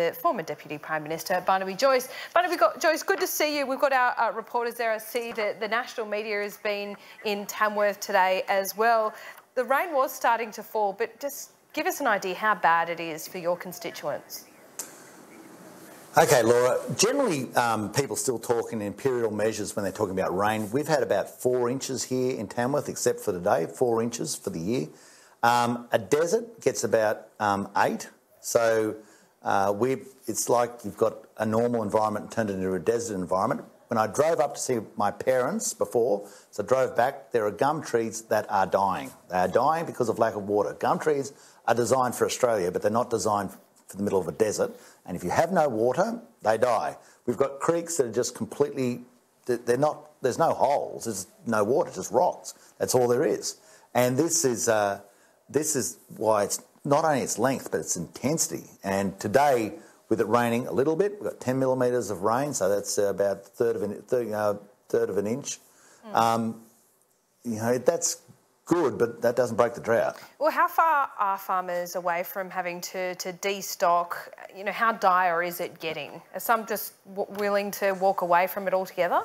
the former Deputy Prime Minister, Barnaby Joyce. Barnaby Joyce, good to see you. We've got our uh, reporters there. I see that the national media has been in Tamworth today as well. The rain was starting to fall, but just give us an idea how bad it is for your constituents. Okay, Laura. Generally, um, people still talk in imperial measures when they're talking about rain. We've had about four inches here in Tamworth, except for today, four inches for the year. Um, a desert gets about um, eight. So uh, it's like you've got a normal environment and turned it into a desert environment. When I drove up to see my parents before, so I drove back, there are gum trees that are dying. They are dying because of lack of water. Gum trees are designed for Australia, but they're not designed for the middle of a desert. And if you have no water, they die. We've got creeks that are just completely, they're not, there's no holes, there's no water, just rocks. That's all there is. And this is, uh, this is why it's not only its length, but its intensity. And today, with it raining a little bit, we've got 10 millimetres of rain, so that's about a third of an, third, uh, third of an inch. Mm. Um, you know, that's good, but that doesn't break the drought. Well, how far are farmers away from having to, to destock? You know, how dire is it getting? Are some just willing to walk away from it altogether?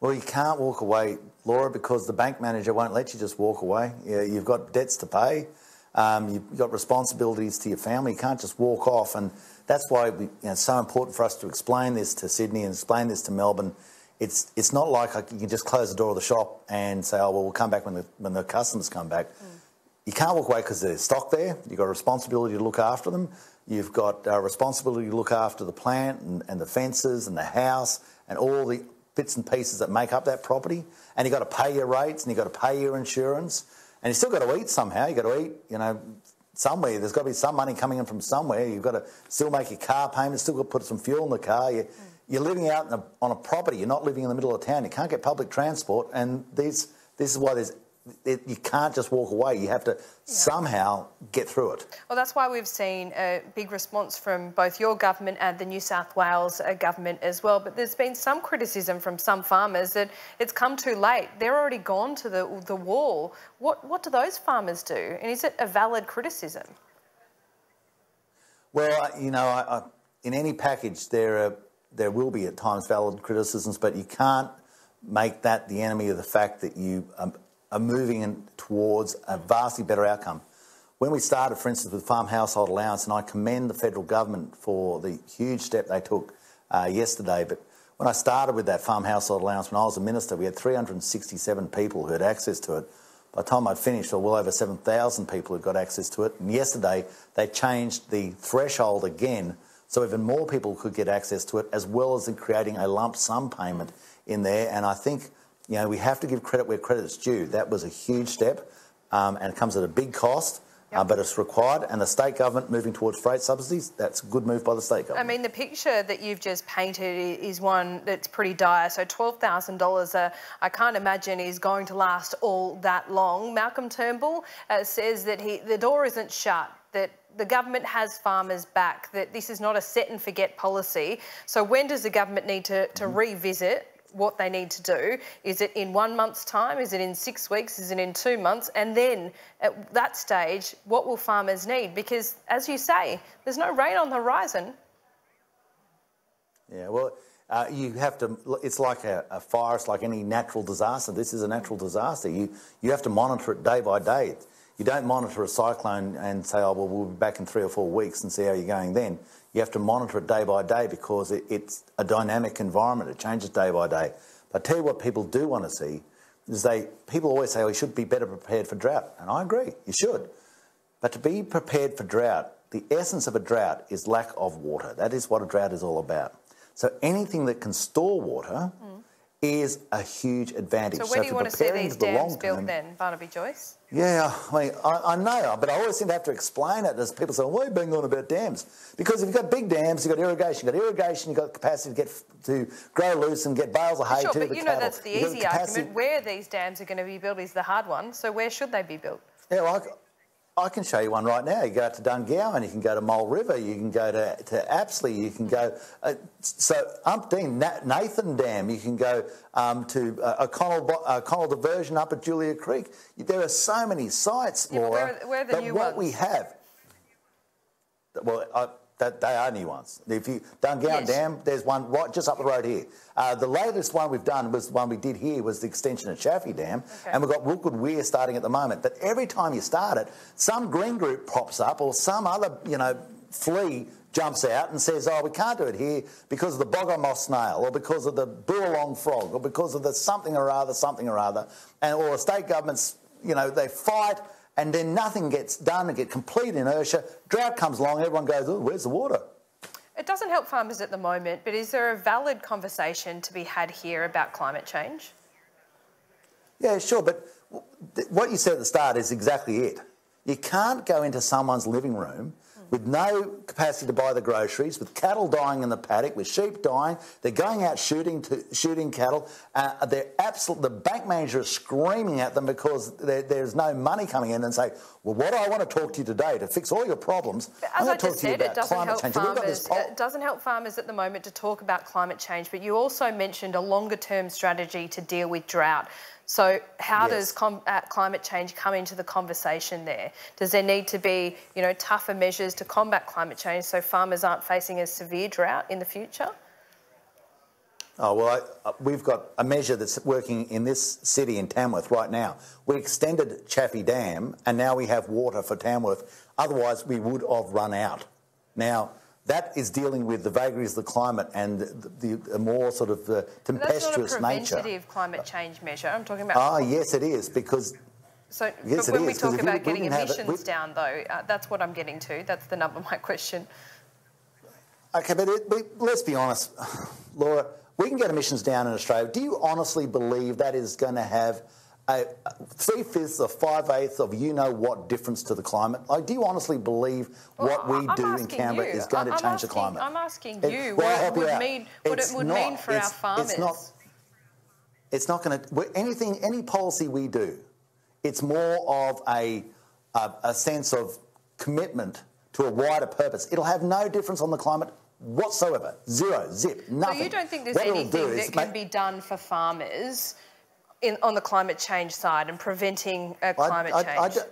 Well, you can't walk away, Laura, because the bank manager won't let you just walk away. You've got debts to pay. Um, you've got responsibilities to your family. You can't just walk off, and that's why we, you know, it's so important for us to explain this to Sydney and explain this to Melbourne. It's it's not like you can just close the door of the shop and say, oh well, we'll come back when the when the customers come back. Mm. You can't walk away because there's stock there. You've got a responsibility to look after them. You've got a responsibility to look after the plant and, and the fences and the house and all the bits and pieces that make up that property. And you've got to pay your rates and you've got to pay your insurance. And you've still got to eat somehow. You've got to eat, you know, somewhere. There's got to be some money coming in from somewhere. You've got to still make your car payments, still got to put some fuel in the car. You, you're living out a, on a property. You're not living in the middle of town. You can't get public transport. And these, this is why there's you can't just walk away. You have to yeah. somehow get through it. Well, that's why we've seen a big response from both your government and the New South Wales uh, government as well. But there's been some criticism from some farmers that it's come too late. They're already gone to the, the wall. What, what do those farmers do? And is it a valid criticism? Well, you know, I, I, in any package, there are, there will be at times valid criticisms, but you can't make that the enemy of the fact that you um, are moving towards a vastly better outcome. When we started, for instance, with Farm Household Allowance, and I commend the federal government for the huge step they took uh, yesterday, but when I started with that Farm Household Allowance when I was a minister, we had 367 people who had access to it. By the time I'd finished, there were well over 7,000 people who got access to it. And yesterday, they changed the threshold again so even more people could get access to it, as well as in creating a lump sum payment in there. And I think you know, we have to give credit where credit is due. That was a huge step um, and it comes at a big cost. Uh, yep. Uh, but it's required, and the state government moving towards freight subsidies, that's a good move by the state government. I mean, the picture that you've just painted is one that's pretty dire. So $12,000, uh, I can't imagine is going to last all that long. Malcolm Turnbull uh, says that he, the door isn't shut, that the government has farmers back, that this is not a set and forget policy. So when does the government need to, to mm-hmm. revisit what they need to do. Is it in one month's time? Is it in six weeks? Is it in two months? And then at that stage, what will farmers need? Because as you say, there's no rain on the horizon. Yeah, well, uh, you have to, it's like a, a, fire, it's like any natural disaster. This is a natural disaster. You, you have to monitor it day by day. You don't monitor a cyclone and say, oh, well, we'll be back in three or four weeks and see how you're going then. You have to monitor it day by day because it, it's a dynamic environment. It changes day by day. But I tell you what people do want to see is they, people always say, oh, you should be better prepared for drought. And I agree, you should. But to be prepared for drought, the essence of a drought is lack of water. That is what a drought is all about. So anything that can store water mm is a huge advantage. So when so do you want to see these the dams built term, then, Barnaby Joyce? Yeah, I mean, I, I, know, but I always seem to have to explain it as people say, why are you being on about dams? Because if you've got big dams, you've got irrigation, you've got irrigation, you've got capacity to get to grow loose and get bales of hay sure, to but the you cattle. know that's the you've easy argument. Where these dams are going to be built is the hard one. So where should they be built? Yeah, well, I can show you one right now. You go out to Dungowan, you can go to Mole River, you can go to, to Apsley, you can go. Uh, so, umpteen, Nathan Dam, you can go um, to uh, O'Connell, O'Connell Diversion up at Julia Creek. There are so many sites, Laura. Yeah, where, where but what ones? we have, Well, I, that, they are new ones. If you Dungowan Yes. Dam, there's one right just up the road here. Uh, the latest one we've done was the one we did here was the extension of Chaffey Dam, Okay. and we've got Rookwood Weir starting at the moment. But every time you start it, some green group pops up or some other, you know, flea jumps out and says, "Oh, we can't do it here because of the bogger moth snail, or because of the booroolong frog, or because of the something or other, something or other," and or the state governments, you know, they fight. And then nothing gets done, and get complete inertia. Drought comes along, everyone goes, "Oh, where's the water?" It doesn't help farmers at the moment, but is there a valid conversation to be had here about climate change? Yeah, sure, but what you said at the start is exactly it. You can't go into someone's living room with no capacity to buy the groceries, with cattle dying in the paddock, with sheep dying. They're going out shooting to, shooting cattle. Uh, they're absolute. The bank manager is screaming at them because there, there's no money coming in, and say, "Well, what do I want to talk to you today to fix all your problems, But I'm going to talk to you about climate change." And we've got farmers. It doesn't help farmers at the moment to talk about climate change. But you also mentioned a longer-term strategy to deal with drought. So how Yes. does com- uh, climate change come into the conversation there? Does there need to be, you know, tougher measures to combat climate change so farmers aren't facing a severe drought in the future? Oh, well, I, uh, we've got a measure that's working in this city in Tamworth right now. We extended Chaffey Dam and now we have water for Tamworth. Otherwise, we would have run out. Now, that is dealing with the vagaries of the climate and the, the, the more sort of uh, But that's not a tempestuous nature. preventative climate change measure. I'm talking about. Ah, yes, it is, because so, yes, but when we talk about getting didn't have it, emissions down, though, uh, that's what I'm getting to. That's the nub of my question. Okay, but it, we, let's be honest, Laura. We can get emissions down in Australia. Do you honestly believe that is going to have a three fifths or five eighths of you know what difference to the climate? Like, do you honestly believe what we I- I'm do in Canberra you. is going I- to I'm change the climate? I'm asking It- you well, I'll what it would mean, what it would not- mean for our farmers. It's not. It's not going to anything. Any policy we do, it's more of a a, a sense of commitment to a wider purpose. It'll have no difference on the climate whatsoever. Zero, zip, nothing. so you don't think there's What anything that can make- be done for farmers in, on the climate change side and preventing uh, climate I- change? I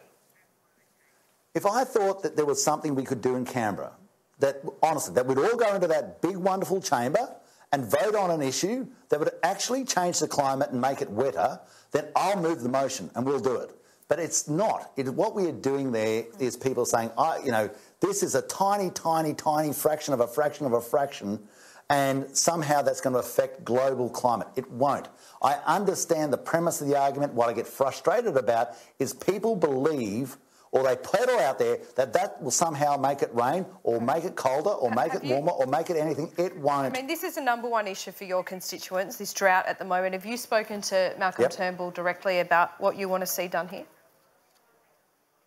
if I thought that there was something we could do in Canberra, that honestly, that we'd all go into that big, wonderful chamber and vote on an issue that would actually change the climate and make it wetter, then I'll move the motion and we'll do it. But it's not. It, what we are doing there is people saying, I, you know, this is a tiny, tiny, tiny fraction of a fraction of a fraction, and somehow that's going to affect global climate. It won't. I understand the premise of the argument. What I get frustrated about is people believe or they peddle out there that that will somehow make it rain or make it colder or make have it you- warmer or make it anything. It won't. I mean, this is the number one issue for your constituents, this drought at the moment. Have you spoken to Malcolm Yep. Turnbull directly about what you want to see done here?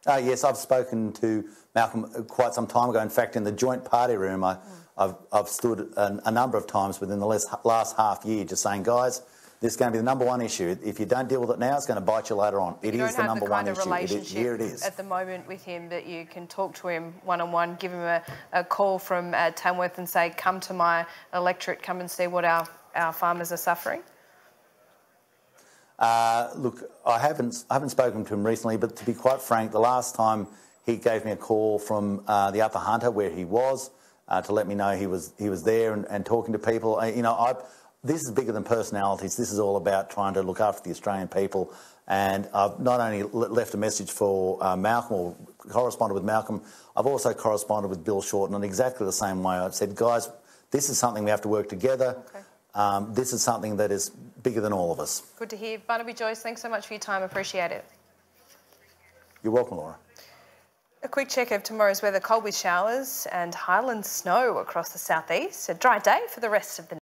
Uh, yes, I've spoken to Malcolm uh, quite some time ago. In fact, in the joint party room, I, I've, I've stood a, a number of times within the last, last half year just saying, guys, this is going to be the number one issue. If you don't deal with it now, it's going to bite you later on. It is the number the one issue. It is, here it is. at the moment with him that you can talk to him one on one, give him a, a call from uh, Tamworth and say, "Come to my electorate, come and see what our, our farmers are suffering." Uh, look, I haven't, I haven't spoken to him recently, but to be quite frank, the last time he gave me a call from uh, the Upper Hunter where he was uh, to let me know he was, he was there and, and talking to people. I, you know, I, this is bigger than personalities. This is all about trying to look after the Australian people. And I've not only left a message for uh, Malcolm or corresponded with Malcolm, I've also corresponded with Bill Shorten in exactly the same way. I've said, guys, this is something we have to work together. Okay. Um, this is something that is bigger than all of us. Good to hear. Barnaby Joyce, thanks so much for your time. Appreciate it. You're welcome, Laura. A quick check of tomorrow's weather cold with showers and highland snow across the southeast. A dry day for the rest of the